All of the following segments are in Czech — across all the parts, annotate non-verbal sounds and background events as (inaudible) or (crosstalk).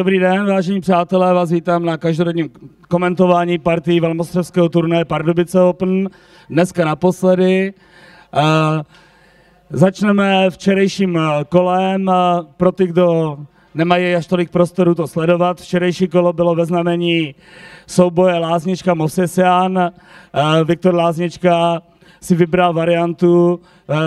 Dobrý den, vážení přátelé, vás vítám na každodenním komentování partii velmostrovského turnaje Pardubice Open. Dneska naposledy. Uh, začneme včerejším kolem. Pro ty, kdo nemají až tolik prostoru to sledovat, včerejší kolo bylo ve znamení souboje Láznička Movsesian. Uh, Viktor Láznička si vybral variantu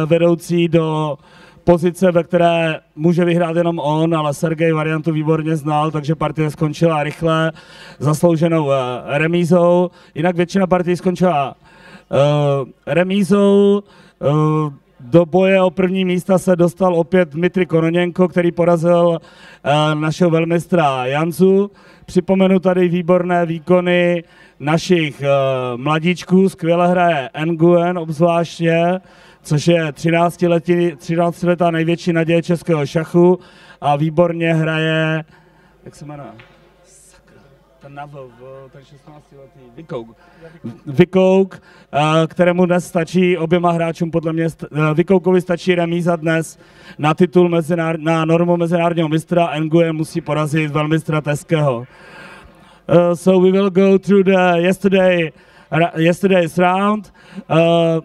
vedoucí do pozice, ve které může vyhrát jenom on, ale Sergej variantu výborně znal, takže partie skončila rychle, zaslouženou uh, remízou. Jinak většina partií skončila uh, remízou. Uh, do boje o první místa se dostal opět Dmitry Kononěnko, který porazil našeho velmistra Janzu. Připomenu tady výborné výkony našich uh, mladíčků, skvěle hraje Nguyen obzvláště, což je 13, letí, 13 letá největší naděje českého šachu a výborně hraje, jak se jmenuje? ten Navel, ten 16 letý, Vykouk. Vykouk, kterému dnes stačí oběma hráčům, podle mě, Vykoukovi stačí remíza dnes na titul na normu mezinárodního mistra, Nguyen musí porazit velmistra Teského. Uh, so we will go through the yesterday, yesterday's round. Uh,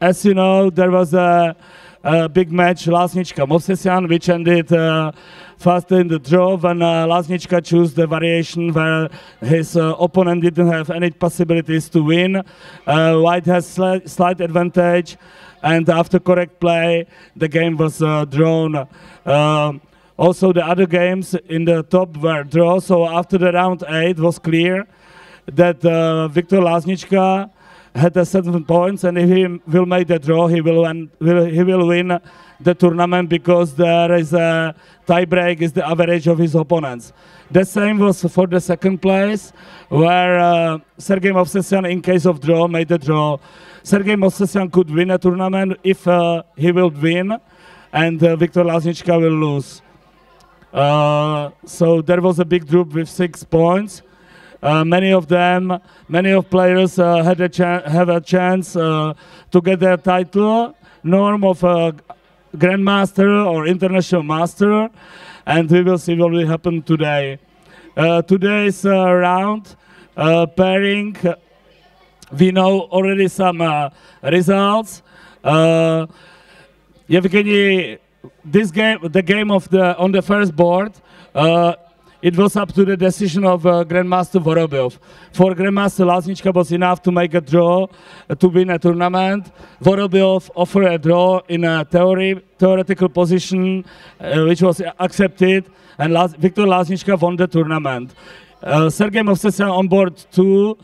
as you know, there was a, a big match, Lasnička Movsesian, which ended uh, fast in the draw when uh, Lasnička chose the variation where his uh, opponent didn't have any possibilities to win. Uh, White has sli slight advantage, and after correct play, the game was uh, drawn. Also, the other games in the top were draw, so after the round eight was clear that uh, Viktor Lasnička had the seven points, and if he will make the draw, he will win, will, he will win the tournament because there is a tie break is the average of his opponents. The same was for the second place, where uh, Sergei Movsesian, in case of draw, made the draw. Sergei Movsesian could win a tournament if uh, he will win, and uh, Viktor Lasnička will lose. Uh, so there was a big group with six points. Uh, many of them, many of players uh, had a have a chance uh, to get their title, norm of a grandmaster or international master, and we will see what will happen today. Uh, today's round pairing, we know already some results. Yevgeny, this game, the game of the on the first board it was up to the decision of uh, Grandmaster Vorobyov. For Grandmaster Laznička was enough to make a draw uh, to win a tournament. Vorobyov offered a draw in a theory, theoretical position, uh, which was accepted, and Laz Viktor Laznička won the tournament. Uh, Sergei Movsesian on board two.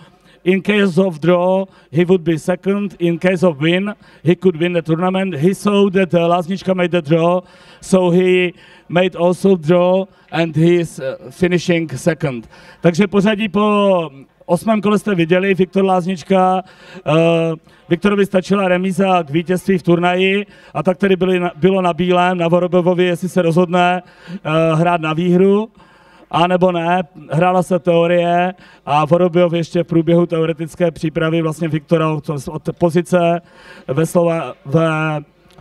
In case of draw, he would be second. In case of win, he could win the tournament. He saw that uh, Laznička made the draw, so he made also draw and he is uh, finishing second. Takže pořadí po osmém kole jste viděli, Viktor Láznička, uh, Viktorovi stačila remíza k vítězství v turnaji a tak tedy bylo na bílém, na Vorobovovi, jestli se rozhodne uh, hrát na výhru, a nebo ne, hrála se teorie a Vorobiov ještě v průběhu teoretické přípravy vlastně Viktora od pozice ve, slova, ve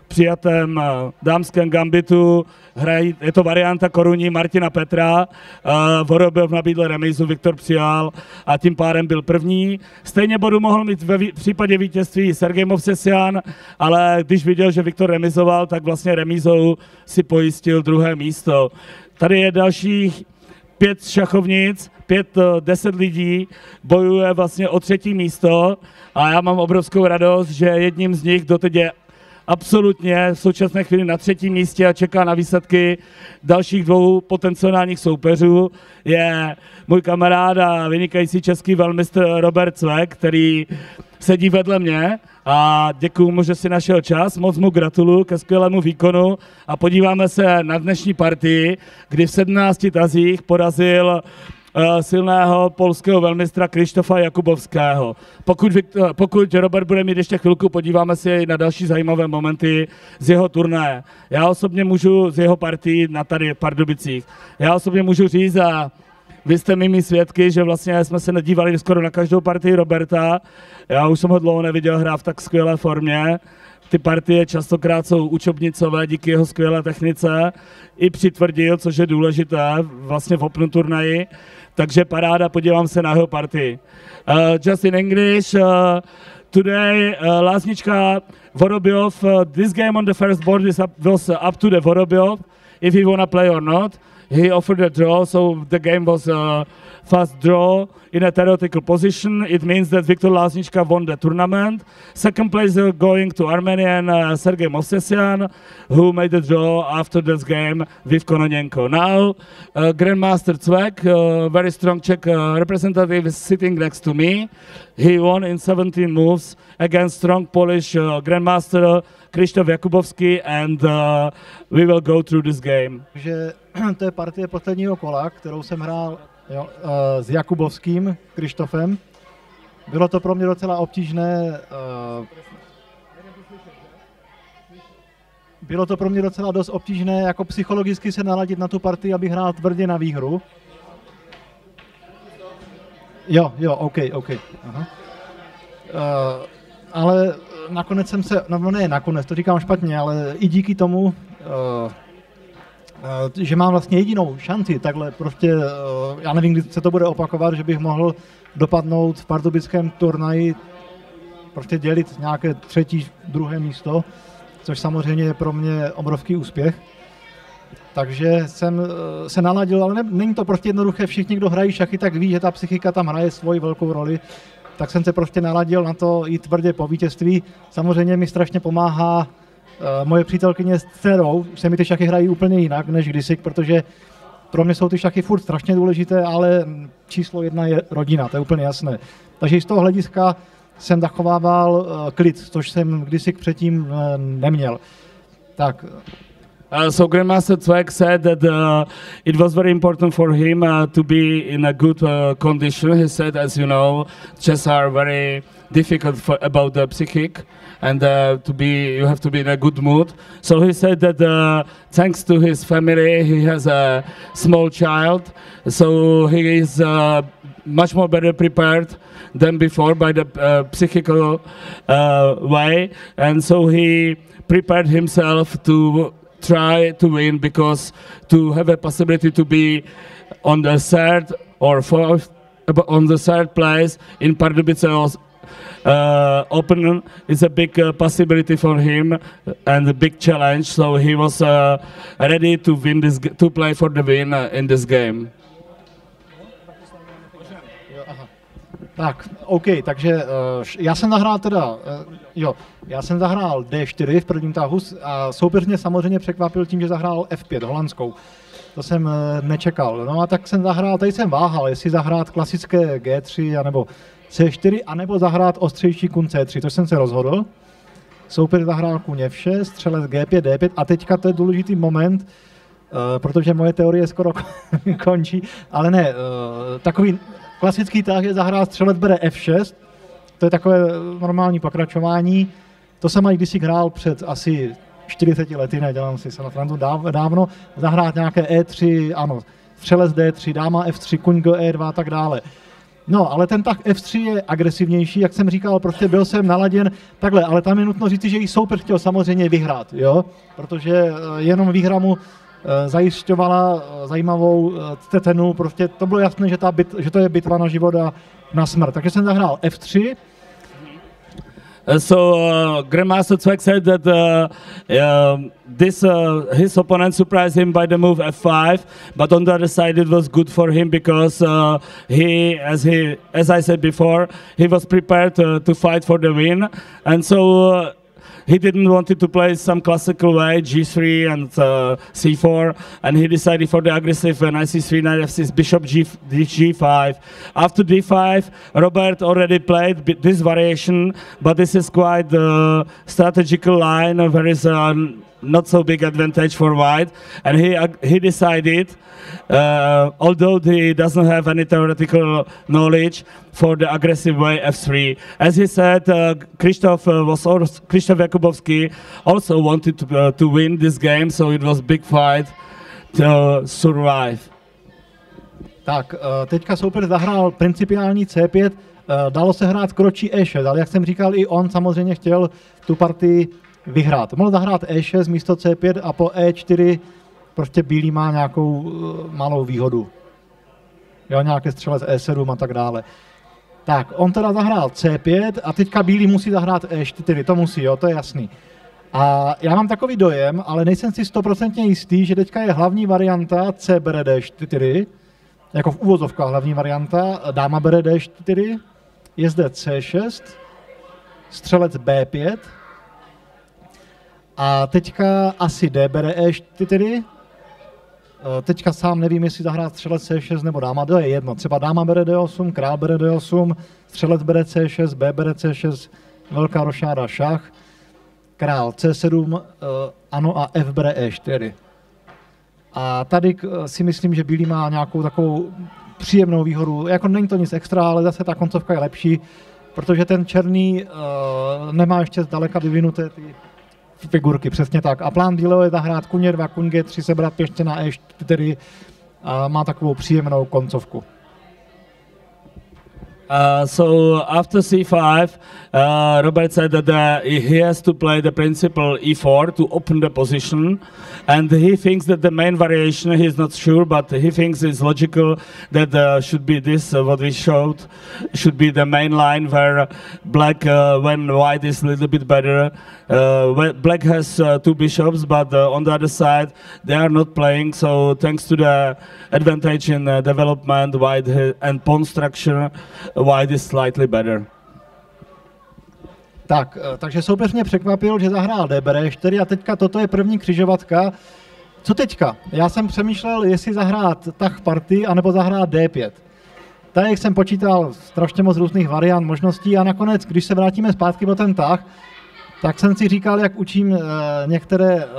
přijatém eh, dámském gambitu. Hrají, je to varianta koruní Martina Petra. Uh, Vorobev nabídl remízu, Viktor přijal a tím pádem byl první. Stejně bodu mohl mít ve v případě vítězství Sergej Movsesian, ale když viděl, že Viktor remizoval, tak vlastně remízou si pojistil druhé místo. Tady je dalších pět šachovnic, pět, eh, deset lidí bojuje vlastně o třetí místo a já mám obrovskou radost, že jedním z nich doteď je absolutně v současné chvíli na třetím místě a čeká na výsledky dalších dvou potenciálních soupeřů, je můj kamarád a vynikající český velmistr Robert Cvek, který sedí vedle mě a děkuji mu, že si našel čas, moc mu gratuluju ke skvělému výkonu a podíváme se na dnešní partii, kdy v 17 tazích porazil Eh, silného polského velmistra Krištofa Jakubovského. Pokud, pokud Robert bude mít ještě chvilku, podíváme se na další zajímavé momenty z jeho turnaje. Já osobně můžu z jeho partii na tady Pardubicích. Já osobně můžu říct a vy jste mými svědky, že vlastně jsme se nedívali skoro na každou partii Roberta. Já už jsem ho dlouho neviděl hrát v tak skvělé formě. ty partie častokrát jsou učebnicové díky jeho skvělé technice. I přitvrdil, což je důležité vlastně v Open turnaji. Takže paráda, podívám se na jeho partii. Uh, just in English, uh, today uh, Lásnička Vorobyov, uh, this game on the first board is up, was up to the Vorobyov, if he wanna play or not. He offered a draw, so the game was a fast draw in a theoretical position. It means that Viktor Lasnička won the tournament. Second place uh, going to Armenian uh, Sergei Movsesian, who made the draw after this game with Kononenko. Now, uh, Grandmaster Zweck, uh, very strong Czech uh, representative, is sitting next to me. He won in 17 moves against strong Polish uh, Grandmaster Krzysztof Jakubowski, and uh, we will go through this game. Je partie posledního kola, kterou jsem hrál jo, uh, s Jakubovským, Krištofem. Bylo to pro mě docela obtížné. Uh, bylo to pro mě docela dost obtížné jako psychologicky se naladit na tu partii, abych hrál tvrdě na výhru. Jo, jo, OK, OK. Aha. Uh, ale nakonec jsem se, no ne nakonec, to říkám špatně, ale i díky tomu, že mám vlastně jedinou šanci, takhle prostě, uh, já nevím, kdy se to bude opakovat, že bych mohl dopadnout v pardubickém turnaji, prostě dělit nějaké třetí, druhé místo, což samozřejmě je pro mě obrovský úspěch. Takže jsem se naladil, ale ne, není to prostě jednoduché. Všichni, kdo hrají šachy, tak ví, že ta psychika tam hraje svoji velkou roli tak jsem se prostě naladil na to jít tvrdě po vítězství. Samozřejmě mi strašně pomáhá moje přítelkyně s dcerou, se mi ty šachy hrají úplně jinak než kdysi, protože pro mě jsou ty šachy furt strašně důležité, ale číslo jedna je rodina, to je úplně jasné. Takže z toho hlediska jsem zachovával uh, klid, což jsem kdysi předtím uh, neměl. Tak, Uh, so Grandmaster Zweig said that uh, it was very important for him uh, to be in a good uh, condition. He said, as you know, chess are very difficult for, about the psychic, and uh, to be you have to be in a good mood. So he said that uh, thanks to his family, he has a small child, so he is much more better prepared than before by the psychical way, and so he prepared himself to try to win because to have a possibility to be on the third or fourth on the third place in Pardubice uh, Open is a big uh, possibility for him and a big challenge. So he was uh, ready to win this, to play for the win uh, in this game. Tak, OK, takže uh, já jsem zahrál teda, uh, jo, já jsem zahrál D4 v prvním tahu a soupeř mě samozřejmě překvapil tím, že zahrál F5 holandskou. To jsem uh, nečekal. No a tak jsem zahrál, tady jsem váhal, jestli zahrát klasické G3 anebo C4, anebo zahrát ostřejší kun C3, to jsem se rozhodl. Soupeř zahrál kuň F6, střelec G5, D5 a teďka to je důležitý moment, protože moje teorie skoro (laughs) končí, ale ne, takový Klasický tah je zahrát střelec bere F6, to je takové normální pokračování. To jsem i kdysi hrál před asi 40 lety, nedělám si se na to dávno, zahrát nějaké E3, ano, střelec D3, dáma F3, kuň G, E2 a tak dále. No, ale ten tah F3 je agresivnější, jak jsem říkal, prostě byl jsem naladěn takhle, ale tam je nutno říct, že i soupeř chtěl samozřejmě vyhrát, jo, protože eh, jenom výhra mu zajišťovala eh, zajímavou eh, tetenu, prostě to bylo jasné, že, ta bit, že to je bitva na život a na smrt. Takže jsem zahrál F3, Uh, so uh, Grandmaster Zweck said that uh, uh, this his opponent surprised him by the move f5, but on the other side it was good for him because he, as he, as I said before, he was prepared to fight for the win, and so he didn't want to play some classical way, g3 and uh, c4, and he decided for the aggressive uh, knight c3, knight f6, bishop g, g5. After d5, Robert already played this variation, but this is quite the strategical line where is a not so big advantage for white, and he uh, he decided, uh, although he doesn't have any theoretical knowledge, for the aggressive way f3. As he said, uh, Krzysztof uh, was also, Jakubowski also wanted to uh, to win this game, so it was big fight to survive. Tak, uh, teďka soupeř zahrál principiální C5, uh, dalo se hrát kročí E6, ale jak jsem říkal, i on samozřejmě chtěl tu partii vyhrát. Mohl zahrát E6 místo C5 a po E4 prostě bílý má nějakou uh, malou výhodu. Jo, nějaké střelec E7 a tak dále. Tak, on teda zahrál C5 a teďka bílý musí zahrát E4, to musí, jo, to je jasný. A já mám takový dojem, ale nejsem si stoprocentně jistý, že teďka je hlavní varianta C bere D4, jako v úvozovkách hlavní varianta, dáma bere D4, je zde C6, střelec B5, a teďka asi D bere E4, teďka sám nevím, jestli zahrát střelec C6 nebo dáma, to je jedno. Třeba dáma bere D8, král bere D8, střelec bere C6, B bere C6, velká rošáda šach, král C7, ano a F bere E4. A tady si myslím, že bílý má nějakou takovou příjemnou výhodu. Jako není to nic extra, ale zase ta koncovka je lepší, protože ten černý uh, nemá ještě zdaleka vyvinuté ty figurky, přesně tak. A plán bílého je zahrát kuně 2, kuň G3, sebrat pěště na E4 a má takovou příjemnou koncovku. Uh, so after c5, uh, Robert said that uh, he has to play the principal e4 to open the position, and he thinks that the main variation he is not sure, but he thinks it's logical that uh, should be this uh, what we showed should be the main line where black uh, when white is a little bit better. black has two bishops, but on the other side they are not playing. So thanks to the advantage in development, white and pawn structure white is slightly better. Tak, eh, takže soupeř mě překvapil, že zahrál DBR 4 a teďka toto je první křižovatka. Co teďka? Já jsem přemýšlel, jestli zahrát tah party, anebo zahrát D5. Tady jsem počítal strašně moc různých variant, možností a nakonec, když se vrátíme zpátky po ten tah, tak jsem si říkal, jak učím uh, některé, uh,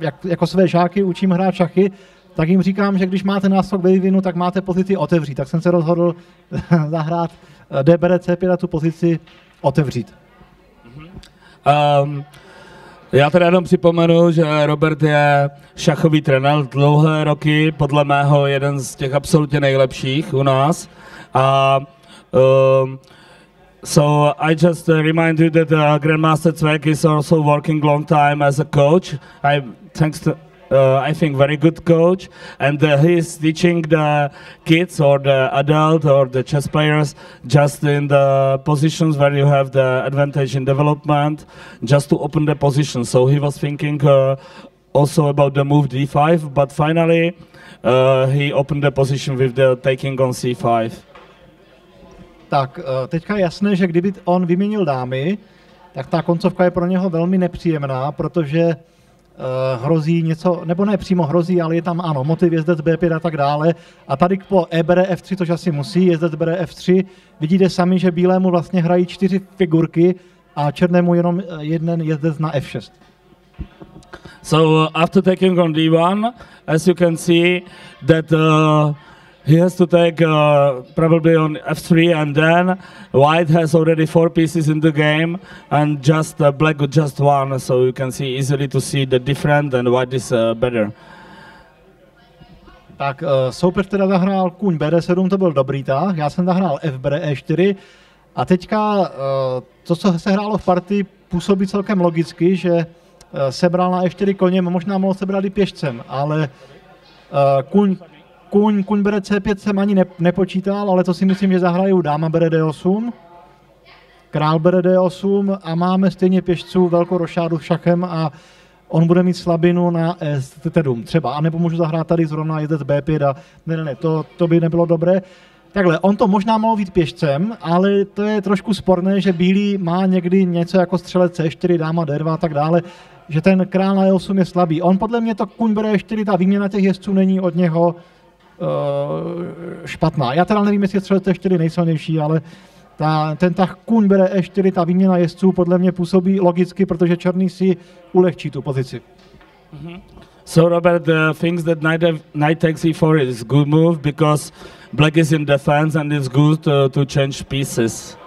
jak, jako své žáky učím hrát šachy, tak jim říkám, že když máte náskok ve vývinu, tak máte pozici otevřít. Tak jsem se rozhodl (laughs) zahrát eh, DBR C5 a tu pozici otevřít. Um, já teda jenom připomenu, že Robert je šachový trenér dlouhé roky, podle mého jeden z těch absolutně nejlepších u nás. A um, So I just uh, remind you that uh, Grandmaster Zweck is also working long time as a coach. I thanks to I think, very good coach, and uh, he's teaching the kids or the adult or the chess players just in the positions where you have the advantage in development, just to open the position. So he was thinking uh, also about the move d5, but finally uh, he opened the position with the taking on c5. Tak, uh, teďka je jasné, že kdyby on vyměnil dámy, tak ta koncovka je pro něho velmi nepříjemná, protože uh, hrozí něco, nebo ne přímo hrozí, ale je tam ano, motiv jezdec B5 a tak dále. A tady po E bere F3, což asi musí, jezdec bere F3, vidíte sami, že bílému vlastně hrají čtyři figurky a černému jenom eh, jeden jezdec na F6. So uh, after taking on D1, as you can see that uh, he has to take uh, probably on f3 and then. White has already four pieces in the game and just uh, black just one so you can see easily to see the different and white is uh, better. Tak uh, soupeř teda zahrál kůň BD7, to byl dobrý tah, já jsem zahrál F bere E4 a teďka uh, to, co se hrálo v partii, působí celkem logicky, že uh, sebral na E4 koněm, možná mohl sebrat i pěšcem, ale uh, kůň Kuň, kuň bere C5 jsem ani ne, nepočítal, ale to si myslím, že zahrají dáma bere D8, král bere D8 a máme stejně pěšců velkou rošádu v šachem a on bude mít slabinu na S7 třeba, anebo můžu zahrát tady zrovna jezdec B5 a ne, ne, ne, to, to by nebylo dobré. Takhle, on to možná mohl být pěšcem, ale to je trošku sporné, že bílý má někdy něco jako střelec C4, dáma D2 a tak dále, že ten král na E8 je slabý. On podle mě to kuň bere 4, ta výměna těch jezdců není od něho špatná. Já teda nevím, jestli střelec E4 nejsilnější, ale ta, ten tah kůň bere E4, ta výměna jezdců podle mě působí logicky, protože černý si ulehčí tu pozici. Mm-hmm. So Robert uh, thinks that knight, knight takes e4 is good move because black is in defense and it's good uh, to change pieces.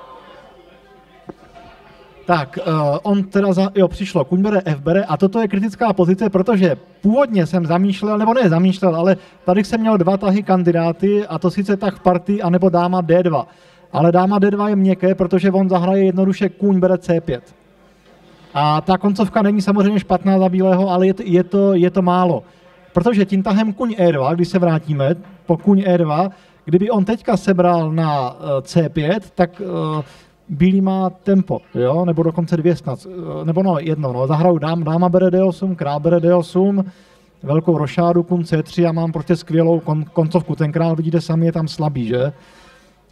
Tak, uh, on teda, za, jo, přišlo, kuň bere, F bere a toto je kritická pozice, protože původně jsem zamýšlel, nebo ne zamýšlel, ale tady jsem měl dva tahy kandidáty a to sice tah party, anebo dáma D2. Ale dáma D2 je měkké, protože on zahraje jednoduše kůň bere C5. A ta koncovka není samozřejmě špatná za bílého, ale je to, je to, je to málo. Protože tím tahem kuň E2, když se vrátíme, po kuň E2, kdyby on teďka sebral na eh, C5, tak uh, bílý má tempo, jo? nebo dokonce dvě snad, nebo no jedno, no, zahraju dám, dáma bere D8, král bere D8, velkou rošádu, kun C3 a mám prostě skvělou kon, koncovku. Ten král, vidíte sami, je tam slabý, že?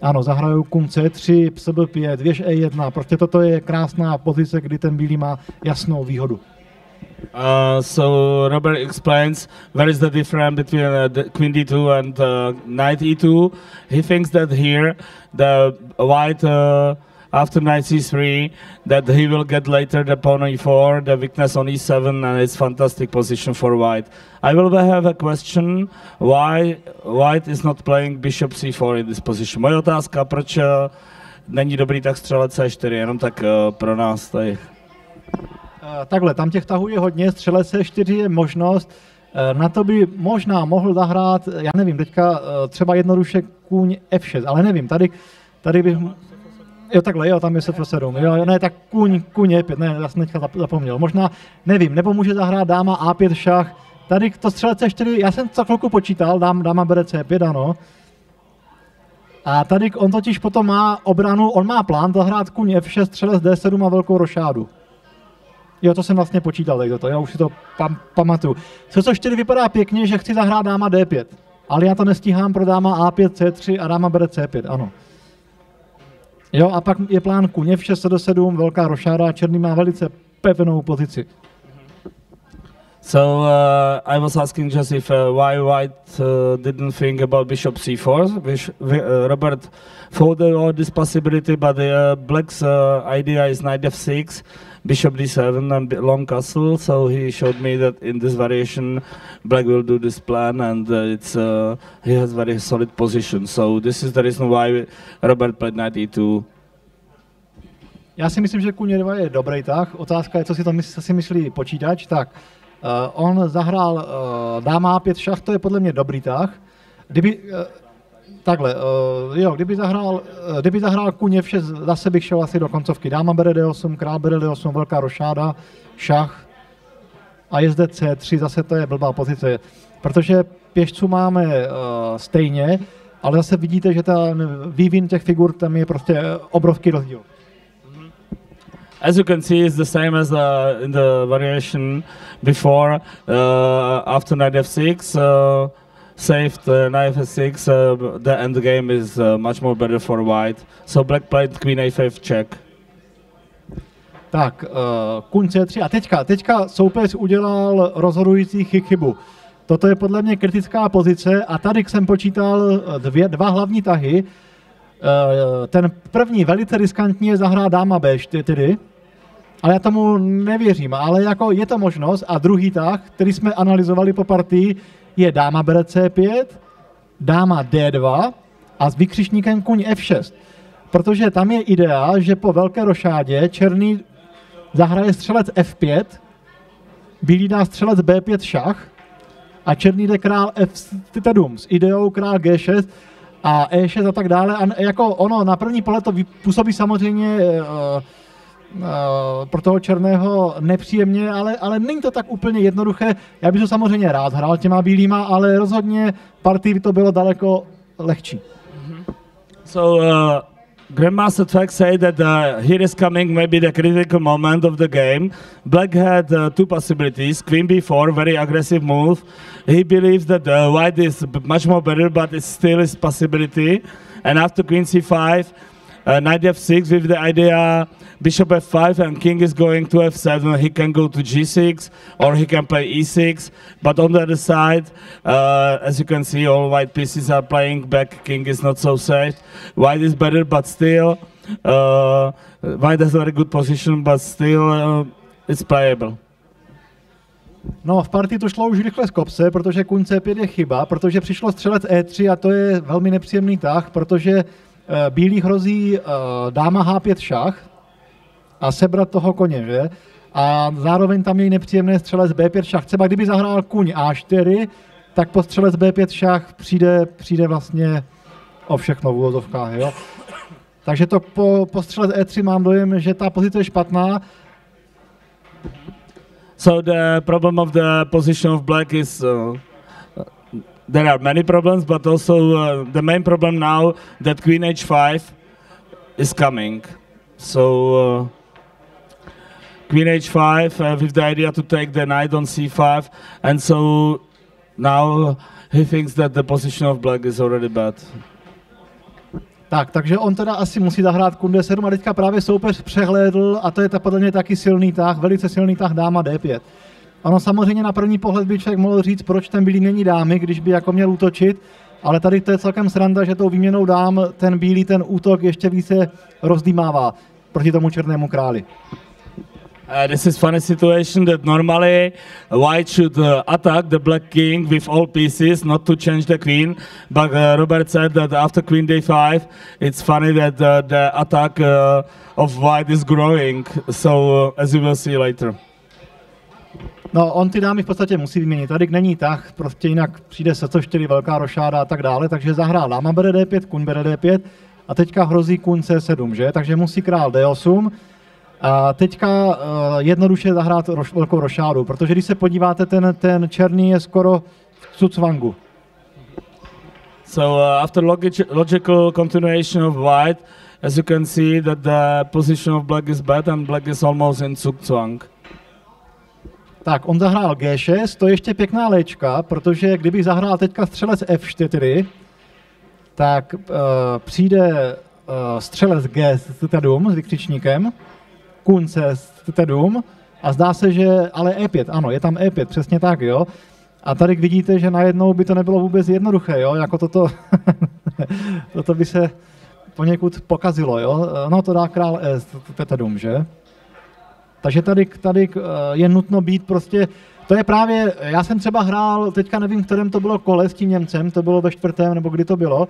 Ano, zahraju kun C3, psb 5 věž E1, prostě toto je krásná pozice, kdy ten bílý má jasnou výhodu. Uh, so Robert explains where is the difference between uh, the queen d2 and uh, knight e2. He thinks that here the white uh, after knight c3 that he will get later the pawn on e4, the weakness on e7, and it's fantastic position for white. I will have a question why white is not playing bishop c4 in this position. Moje otázka, proč uh, není dobrý tak střelec c4, jenom tak uh, pro nás tady. Eh, takhle, tam těch tahů je hodně, střelec C4 je možnost, eh, na to by možná mohl zahrát, já nevím, teďka eh, třeba jednoduše kůň F6, ale nevím, tady, tady bych... Jo, takhle, jo, tam je se 7 jo, ne, tak kůň, kůň E5, ne, já jsem teďka zapomněl. Možná, nevím, nebo může zahrát dáma A5 šach, tady to střelec C4, já jsem to chvilku počítal, dám, dáma bere C5, ano. A tady on totiž potom má obranu, on má plán zahrát kůň F6, střelec D7 a velkou rošádu. Jo, to jsem vlastně počítal tady toto, já už si to pam, pamatuju. Co co 4 vypadá pěkně, že chci zahrát dáma D5, ale já to nestíhám pro dáma A5, C3 a dáma bere C5, ano. Jo, a pak je plán kuně v 6 do 7, velká rošáda, černý má velice pevnou pozici. So uh, I was asking just if uh, why White uh, didn't think about Bishop c4. Which, uh, Robert thought about this possibility, but uh, Black's uh, idea is knight f6 bishop d7 and long castle. So he showed me that in this variation, black will do this plan, and uh, it's uh, he has very solid position. So this is the reason why Robert played knight e2. Já si myslím, že kůň 2 je dobrý tah. Otázka je, co si to myslí, co si myslí počítač. Tak, uh, on zahrál uh, dáma 5 šach, to je podle mě dobrý tah. Kdyby, uh, takhle, uh, jo, kdyby zahrál, uh, kdyby zahrál kuně vše, zase bych šel asi do koncovky. Dáma bere D8, král bere D8, velká rošáda, šach a je zde C3, zase to je blbá pozice, protože pěšců máme uh, stejně, ale zase vidíte, že ten vývin těch figur tam je prostě obrovský rozdíl. As you can see, it's the same as uh, in the variation before, uh, after knight f6. Uh, saved uh, knight f6, uh, the end game is uh, much more better for white. So black played queen a5 check. Tak, uh, kuň c3 a teďka, teďka soupeř udělal rozhodující chybu. Toto je podle mě kritická pozice a tady jsem počítal uh, dvě, dva hlavní tahy. Uh, ten první velice riskantní je zahrát dáma b4, ale já tomu nevěřím, ale jako je to možnost. A druhý tah, který jsme analyzovali po partii, je dáma bere C5, dáma D2 a s vykřišníkem kuň F6. Protože tam je idea, že po velké rošádě černý zahraje střelec F5, bílý dá střelec B5 šach a černý jde král F7 s ideou král G6 a E6 a tak dále. A jako ono na první pohled to působí samozřejmě uh, pro toho černého nepříjemně, ale, ale není to tak úplně jednoduché. Já bych to samozřejmě rád hrál těma bílýma, ale rozhodně partii by to bylo daleko lehčí. So, uh, Grandmaster Track say that uh, here is coming maybe the critical moment of the game. Black had uh, two possibilities. Queen b4, very aggressive move. He believes that uh, white is much more better, but it still is possibility. And after queen c5, uh, knight f6 with the idea bishop f5 and king is going to f7, he can go to g6 or he can play e6. But on the other side, uh, as you can see, all white pieces are playing back. King is not so safe. White is better, but still, uh, white has a very good position, but still, uh, it's playable. No, v partii to šlo už rychle z kopce, protože kuň C5 je chyba, protože přišlo střelec E3 a to je velmi nepříjemný tah, protože uh, bílý hrozí uh, dáma H5 šach, a sebrat toho koně, že? A zároveň tam je nepříjemné střelec B5 šach. Třeba kdyby zahrál kuň A4, tak po střelec B5 šach přijde, přijde vlastně o všechno v úvozovkách, jo? Takže to po, po střelec E3 mám dojem, že ta pozice je špatná. So the problem of the position of black is uh, there are many problems, but also uh, the main problem now that queen h5 is coming. So uh, queen h5 uh, with the idea to take the knight on c5, and so now he thinks that the position of black is already bad. Tak, takže on teda asi musí zahrát kun D7 a teďka právě soupeř přehlédl a to je ta podle mě taky silný tah, velice silný tah dáma D5. Ono samozřejmě na první pohled by člověk mohl říct, proč ten bílý není dámy, když by jako měl útočit, ale tady to je celkem sranda, že tou výměnou dám ten bílý ten útok ještě více rozdýmává proti tomu černému králi. Uh, this is funny situation that normally white should uh, attack the black king with all pieces, not to change the queen. But uh, Robert said that after queen d5, it's funny that uh, the attack uh, of white is growing. So uh, as you will see later. No, on ty dámy v podstatě musí vyměnit. Tady není tak, prostě jinak přijde se co 4 velká rošáda a tak dále, takže zahrál dáma bere D5, kun bere D5 a teďka hrozí kun C7, že? Takže musí král D8, a teďka uh, jednoduše zahrát roš, velkou rošádu, protože když se podíváte, ten, ten černý je skoro v cucvangu. So uh, after logic- logical continuation of white, as you can see that the position of black is bad and black is almost in Zugzwang. Tak, on zahrál G6, to je ještě pěkná léčka, protože kdybych zahrál teďka střelec F4, tak uh, přijde uh, střelec G7 s vykřičníkem, s Tedum a zdá se, že, ale E5, ano, je tam E5, přesně tak, jo. A tady vidíte, že najednou by to nebylo vůbec jednoduché, jo, jako toto, (laughs) toto by se poněkud pokazilo, jo. No to dá král E, Tedum, že? Takže tady, tady eh, je nutno být prostě, to je právě, já jsem třeba hrál, teďka nevím, kterém to bylo kole s tím Němcem, to bylo ve čtvrtém, nebo kdy to bylo,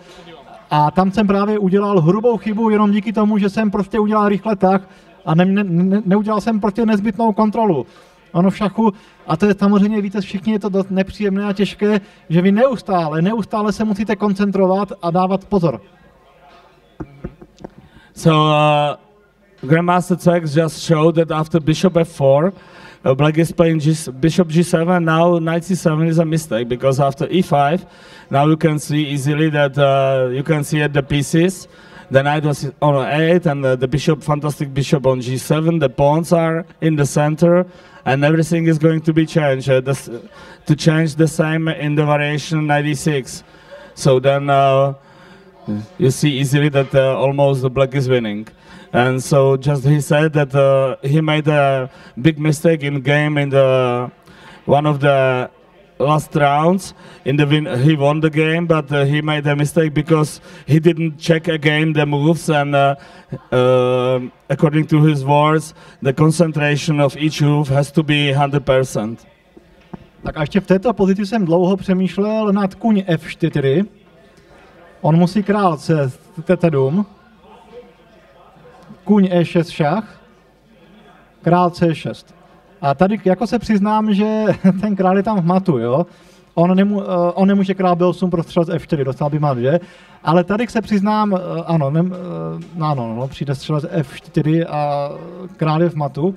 a tam jsem právě udělal hrubou chybu jenom díky tomu, že jsem prostě udělal rychle tak, a ne, ne, neudělal jsem prostě nezbytnou kontrolu. Ono v šachu, a to je samozřejmě, víte, všichni je to dost nepříjemné a těžké, že vy neustále, neustále se musíte koncentrovat a dávat pozor. So uh, Grandmaster Tex just showed that after bishop f4, uh, black is playing G- bishop g7, now knight c7 is a mistake because after e5, now you can see easily that uh, you can see at the pieces the knight was on a8 and the, the bishop, fantastic bishop on g7. The pawns are in the center and everything is going to be changed. Uh, to change the same in the variation 96. So then uh, you see easily that uh, almost the black is winning. And so just he said that uh, he made a big mistake in game in the one of the last rounds. In the win, he won the game, but uh, he made a mistake because he didn't check again the moves. And uh, uh, according to his words, the concentration of each move has to be 100%. Tak a ještě v této pozici jsem dlouho přemýšlel nad kuň F4. On musí král C, T7. Kuň E6 šach. Král C6. A tady jako se přiznám, že (laughs) ten král je tam v matu, jo. On, nemů, uh, on nemůže král B8 prostřelet F4, dostal by mat, že? Ale tady se přiznám, uh, ano, ne, uh, ano, no, přijde střelec F4 a král je v matu.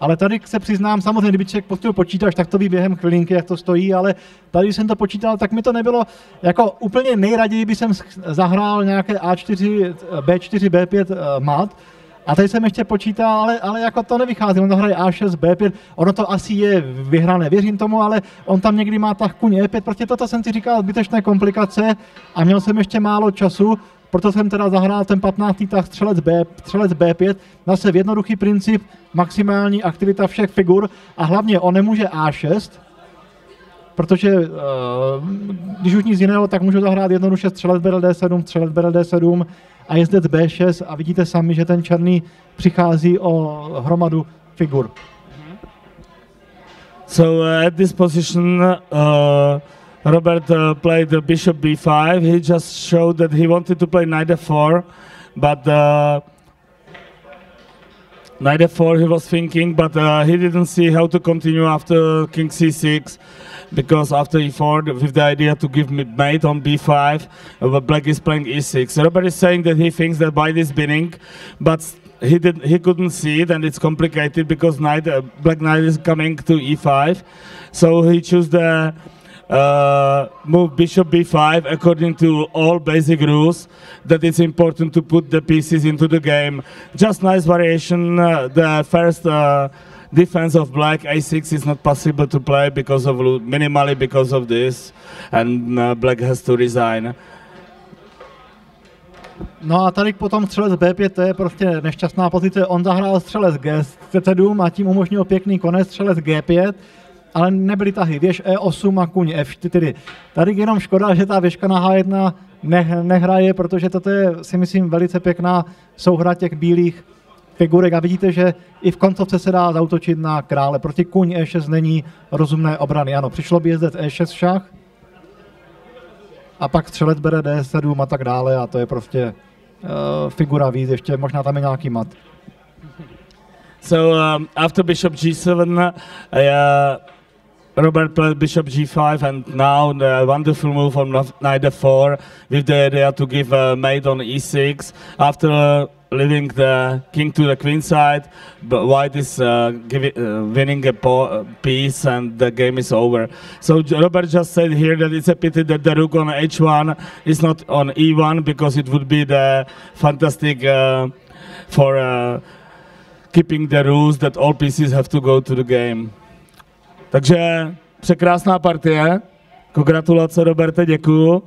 Ale tady se přiznám, samozřejmě, kdyby člověk postil počítač, tak to ví během chvilinky, jak to stojí, ale tady jsem to počítal, tak mi to nebylo, jako úplně nejraději by jsem zahrál nějaké A4, B4, B5 mat, a tady jsem ještě počítal, ale, ale jako to nevychází, on to hraje A6, B5, ono to asi je vyhrané, věřím tomu, ale on tam někdy má tak kuň E5, prostě toto jsem si říkal zbytečné komplikace a měl jsem ještě málo času, proto jsem teda zahrál ten 15. tah střelec, B, střelec B5, zase v jednoduchý princip, maximální aktivita všech figur a hlavně on nemůže A6, protože uh, když už nic jiného, tak můžu zahrát jednoduše střelec bere D7, střelec bere D7 a jezdec B6 a vidíte sami, že ten černý přichází o hromadu figur. So uh, at this position, uh, Robert uh, played the bishop b5. He just showed that he wanted to play knight f4, but uh, knight f4 he was thinking, but uh, he didn't see how to continue after king c6 because after e4 with the idea to give mate on b5 uh, black is playing e6 robert is saying that he thinks that white is winning but he did he couldn't see it and it's complicated because knight uh, black knight is coming to e5 so he chose the uh, move bishop b5 according to all basic rules that it's important to put the pieces into the game. Just nice variation uh, the first uh, defense of black a6 is not possible to play because of minimally because of this and uh, black has to resign No a tady potom střelec B5, to je prostě nešťastná pozice. On zahrál střelec G7 a tím umožnil pěkný konec střelec G5, ale nebyly tahy. Věž E8 a kuň F4. Tady jenom škoda, že ta věžka na H1 ne, nehraje, protože toto je, si myslím, velice pěkná souhra těch bílých figurek a vidíte, že i v koncovce se dá zautočit na krále. Proti kuň E6 není rozumné obrany. Ano, přišlo by jezdec E6 šach, a pak střelec bere D7 a tak dále a to je prostě uh, figura víc, ještě možná tam je nějaký mat. So um, after bishop g7, uh, Robert played bishop g5, and now the wonderful move on knight f4 with the idea to give a mate on e6. After uh, leaving the king to the queen side, but white is uh, giving, uh, winning a po- uh, piece, and the game is over. So Robert just said here that it's a pity that the rook on h1 is not on e1 because it would be the fantastic uh, for. Uh, keeping the rules that all pieces have to go to the game. Takže překrásná partie. Gratulace, Roberte, děkuju.